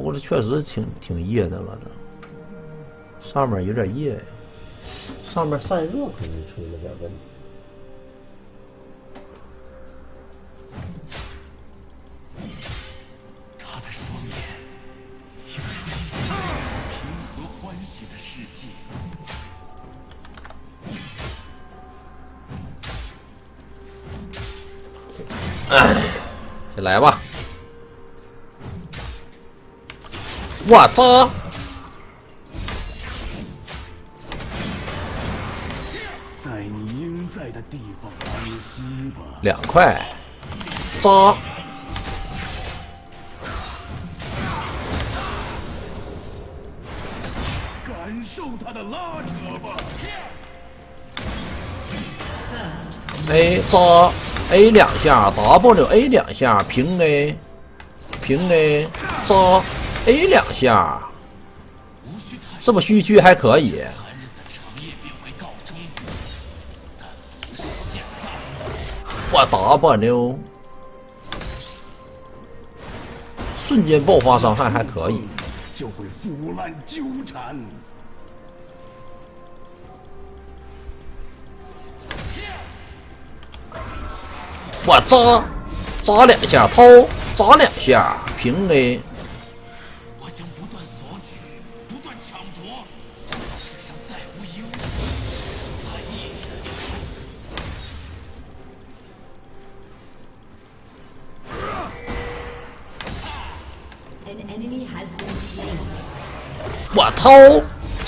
不过这确实挺挺热的了，这上面有点热呀，上面散热可能出了点问题。他的双眼映出一整个平和欢喜的世界。先来吧，我操！在你应在的地方安息吧。两块，扎！感受他的拉扯吧。A 扎 A 两下，W A 两下，平 A，平 A，扎 A 两下，这么虚区还可以。残忍的长夜便会告终，但不是现在。我 W，瞬间爆发伤害还可以。就会腐烂纠缠。我扎扎两下，掏扎两下，平 A。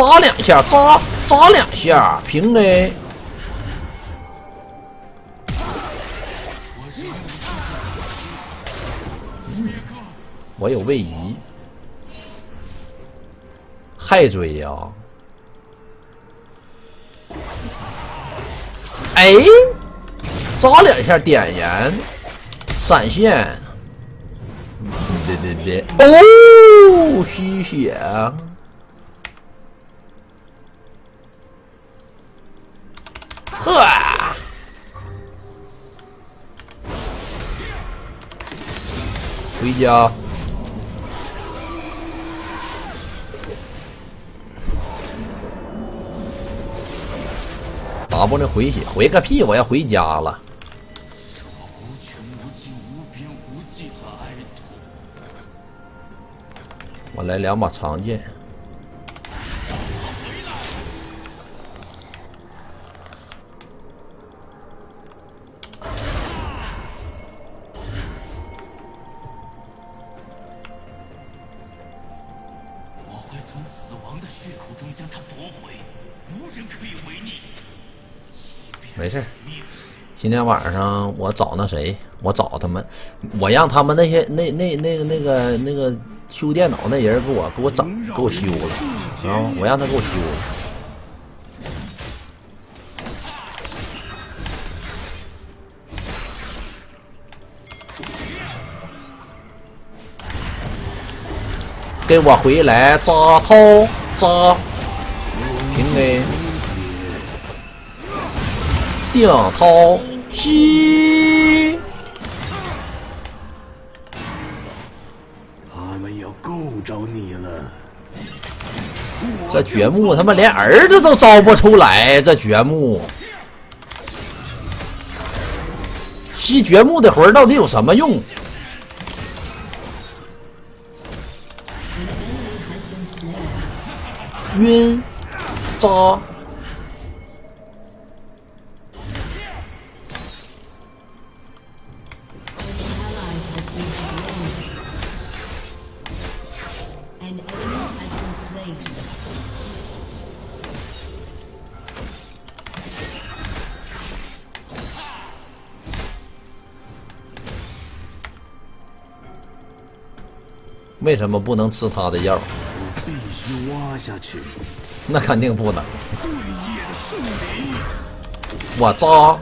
扎两下，扎扎两下，平 A。我有位移，还追呀、哎，扎两下点燃，闪现。别别别！哦，吸血。回家。打不了回血，回个屁！我要回家了。我来两把长剑。今天晚上我找那谁，我找他们，我让他们那些那那那个那个那个修电脑那人给我给我整给我修了啊！我让他给我修了。给我回来扎掏扎，平 A。定掏吸，他们要够着你了。这掘墓他妈连儿子都招不出来，这掘墓吸掘墓的魂儿到底有什么用？晕，扎，为什么不能吃他的药？必须挖下去。那肯定不能。罪业的圣灵，我扎，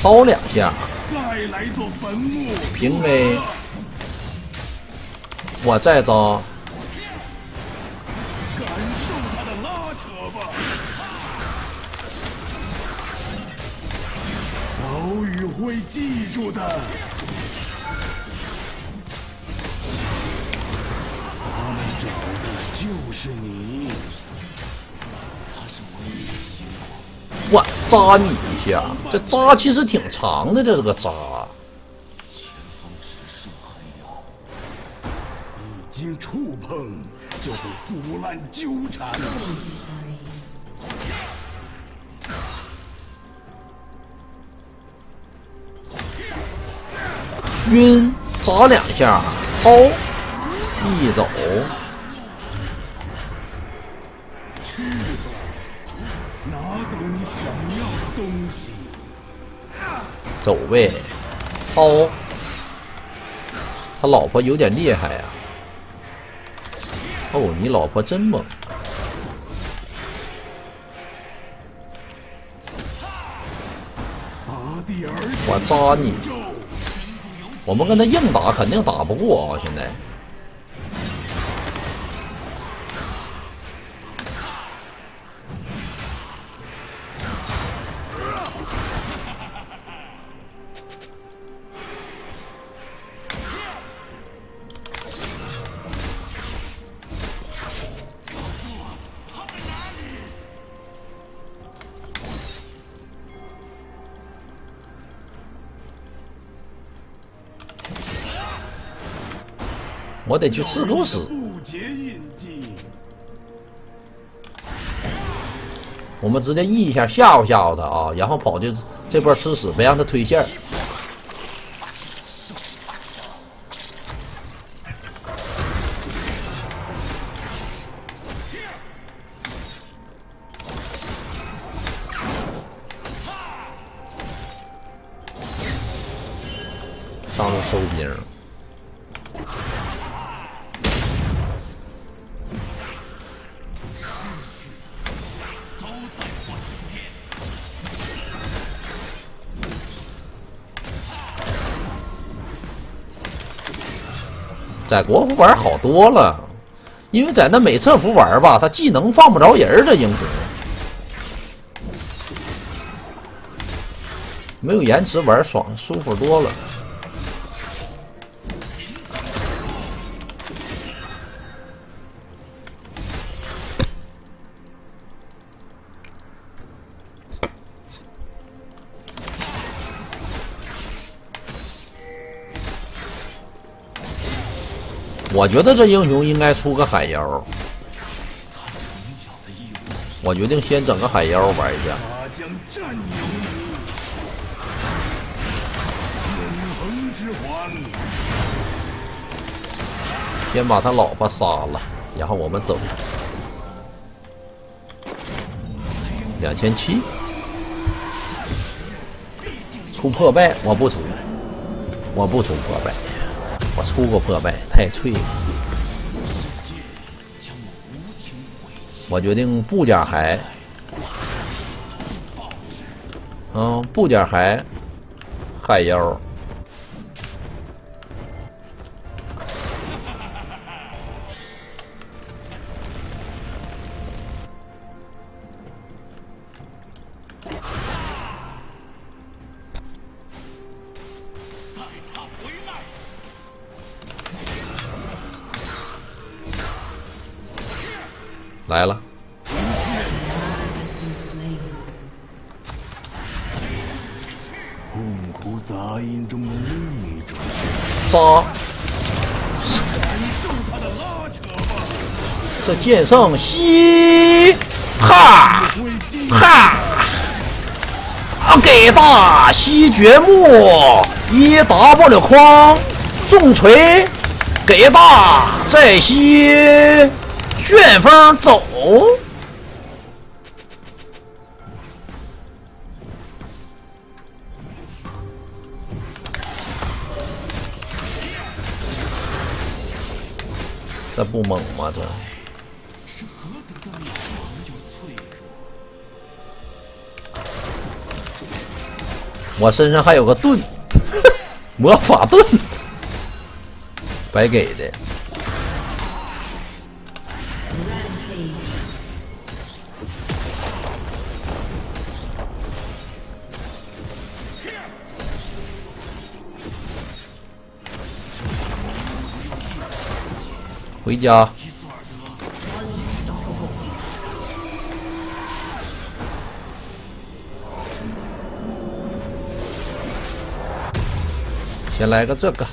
掏两下，再来座坟墓。平 A，我再扎，感受他的拉扯吧。岛屿会记住的。是你。我扎你一下，这扎其实挺长的，这是个扎。一经触碰，就会腐烂纠缠。晕，扎两下，掏，一走，拿走你想要的东西。走呗，抛。他老婆有点厉害呀、哦，你老婆真猛。我扎你，我们跟他硬打肯定打不过啊！现在我得去吃狗屎。我们直接 E 一下吓唬吓唬他啊，然后跑去这波吃屎，别让他推线。上头收兵，在国服玩好多了，因为在那美测服玩吧，他技能放不着人儿，这英雄没有延迟玩爽舒服多了。我觉得这英雄应该出个海妖，我决定先整个海妖玩一下。先把他老婆杀了，然后我们走。两千七，出破败我不出，我不出破败，我出过破败太脆了。我决定布点海，嗯，布点海，海妖。剑圣西哈哈啊！给大吸掘木一 W 框重锤，给大再吸旋风走。这不猛吗？这我身上还有个盾，魔法盾，白给的。回家，先来个这个。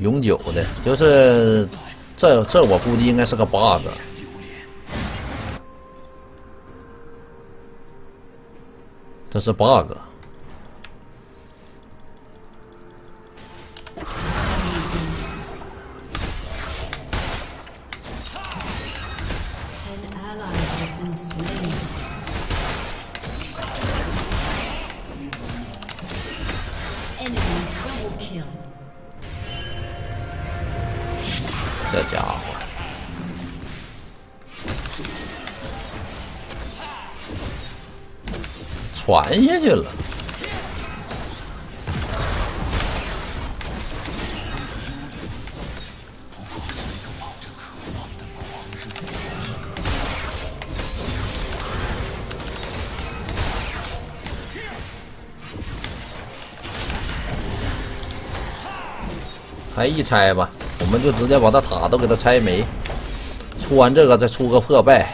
永久的，就是这这我估计应该是个 bug。这是 bug。去了。还一拆吧，我们就直接把他塔都给他拆没。出完这个再出个破败，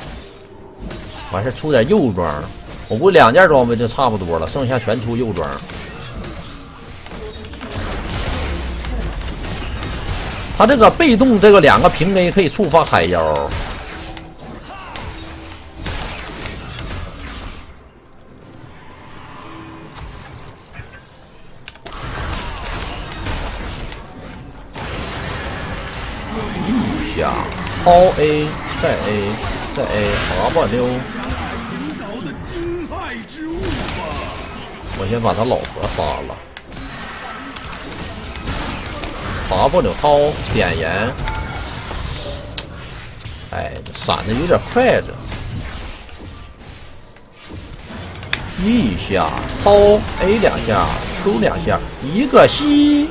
完事出点右装，我估计两件装备就差不多了，剩下全出右装。他这个被动这个两个平 A 可以触发海妖，一下抛 A 再 A 再 A 滑吧溜，我先把他老婆杀了。爬不了掏点烟，哎，这闪的有点快，这一下掏 A 两下，Q 两下，一个吸。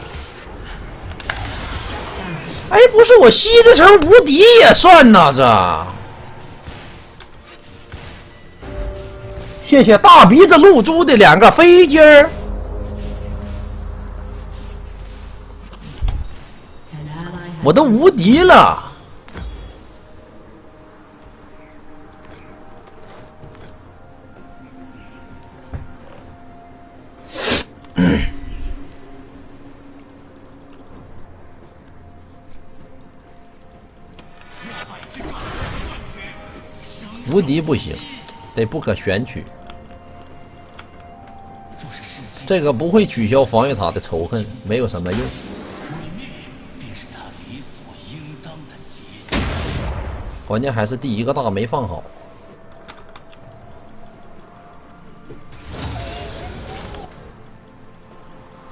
哎，不是我吸的时候无敌也算呐，这。谢谢大鼻子露珠的两个飞机儿。我都无敌了。无敌不行，得不可选取。这个不会取消防御塔的仇恨，没有什么用。关键还是第一个大没放好。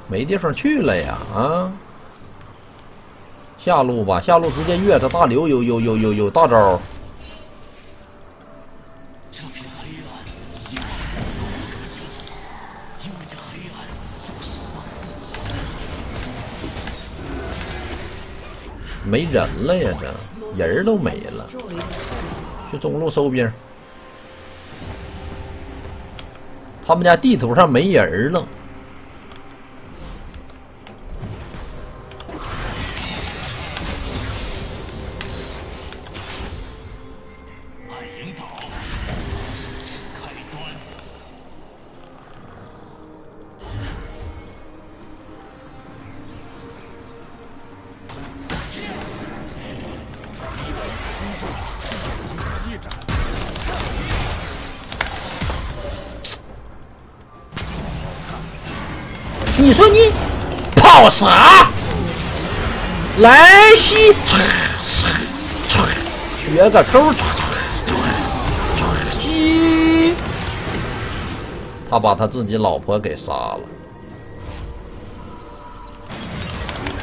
没地方去了呀啊！下路吧，下路直接越这大刘有有有有有大招没人了呀，这人都没了。去中路收兵。他们家地图上没人了。暗影你说你跑啥？来西，唰唰唰，学个钩，唰唰唰唰，西。他把他自己老婆给杀了。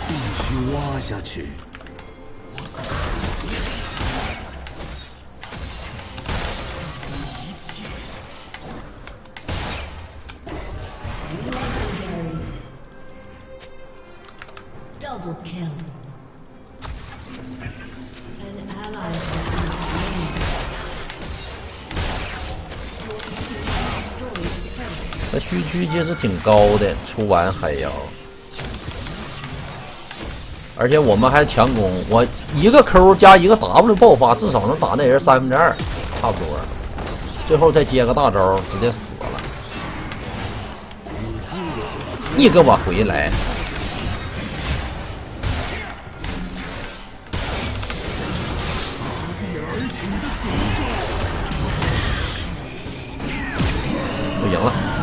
必须挖下去。那区区其实挺高的，出完海要，而且我们还强攻，我一个 Q 加一个 W 爆发，至少能打那人三分之二，差不多，最后再接个大招，直接死了。你给我回来！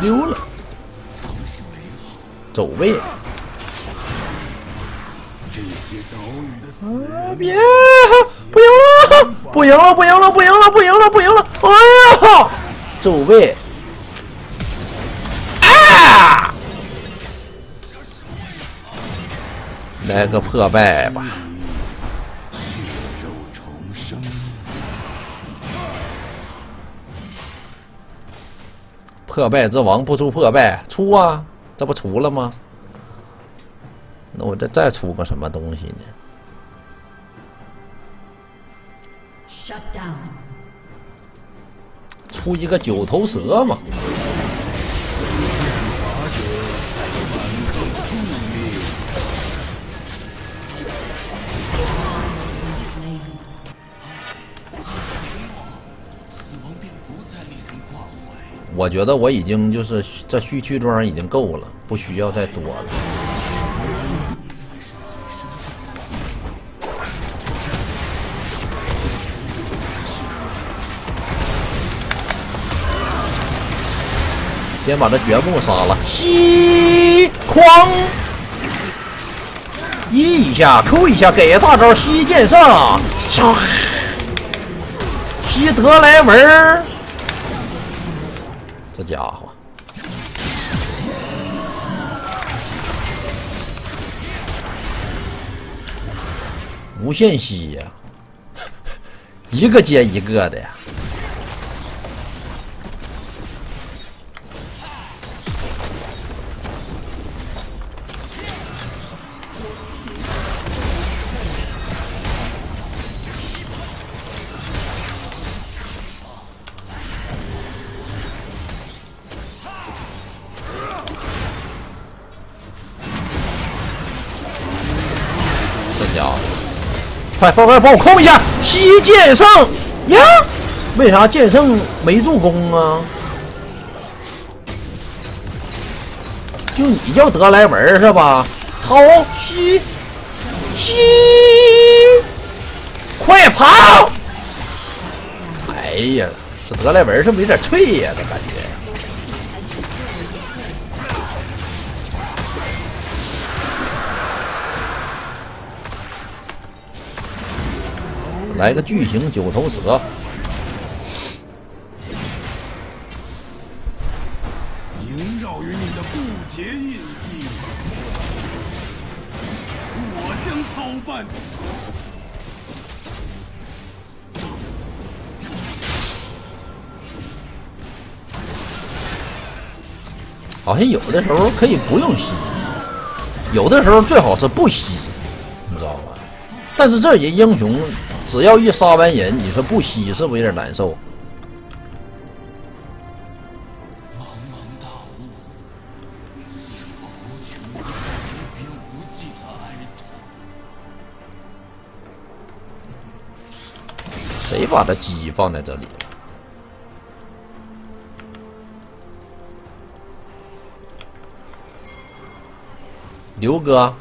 溜了，走位。这些岛屿的死人别，不赢了，不赢了，不赢了，不赢了，不赢了，不赢了！哎呀，走位，啊！来个破败吧，破败之王不出破败，出啊，这不出了吗？那我这再出个什么东西呢？Shut down. 出一个九头蛇嘛？我觉得我已经就是这续区装已经够了，不需要再多了。先把这绝木杀了，吸哐，一一下，Q 一下，给大招吸剑圣，吸德莱文这家伙，无限吸呀，一个接一个的呀。这家，快快快，帮我控一下！吸剑圣呀？为啥剑圣没助攻啊？就你叫德莱文是吧？掏吸吸，快跑！哎呀，这德莱文是不是有点脆呀？这感觉。来个巨型九头蛇，萦绕于你的不洁印记，我将操办。好像有的时候可以不用吸，有的时候最好是不吸，你知道吧？但是这些英雄只要一杀完人，你说不吸是不是有点难受？茫茫大雾，谁把这鸡放在这里？刘哥，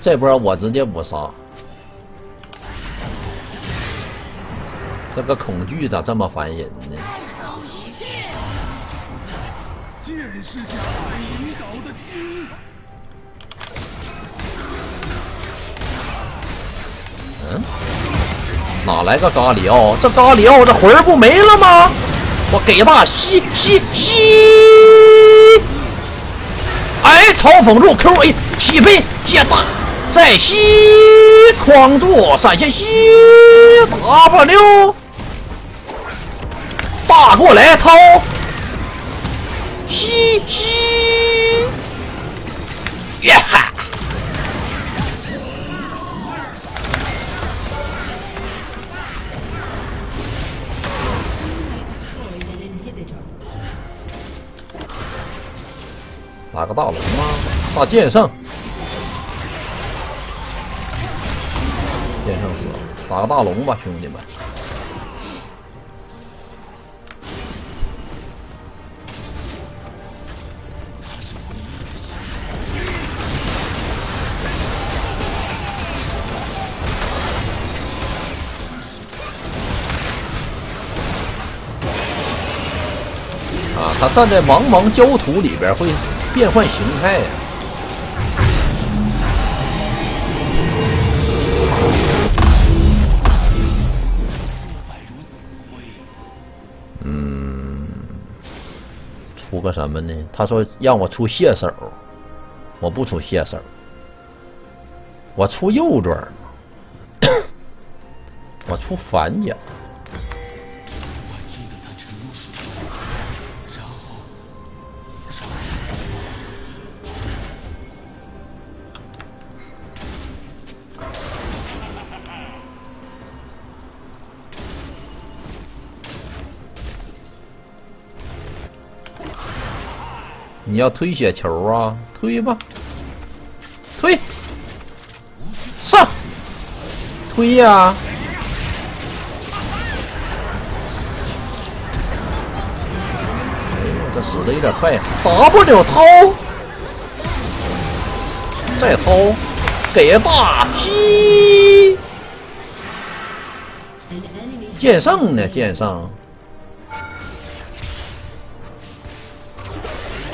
这波我直接五杀。这个恐惧咋这么烦人呢？见识下海灵岛的精。哪来个咖喱奥？这咖喱奥这魂儿不没了吗？我给大吸吸吸！哎，嘲讽住 Q A 起飞接大，再吸框住闪现吸 W，大过来掏吸吸，耶哈！打个大龙吗？大剑圣，剑圣说：“打个大龙吧，兄弟们。”他站在茫茫焦土里边会变换形态呀、嗯出个什么呢？他说让我出蟹手，我不出蟹手，我出右转，我出反甲。你要推雪球啊？推吧，推，上，推呀、哎呦，这死的有点快呀，W 掏，再掏，给大劈，剑圣呢？剑圣，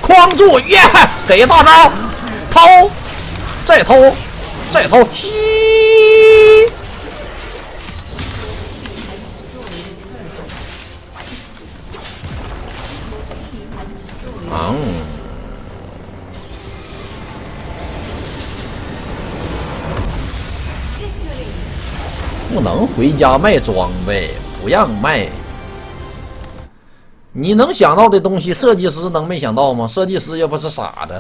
框住，耶！给大招，偷，再偷，再偷，吸。嗯。不能回家卖装备，不让卖。你能想到的东西，设计师能没想到吗？设计师又不是傻子。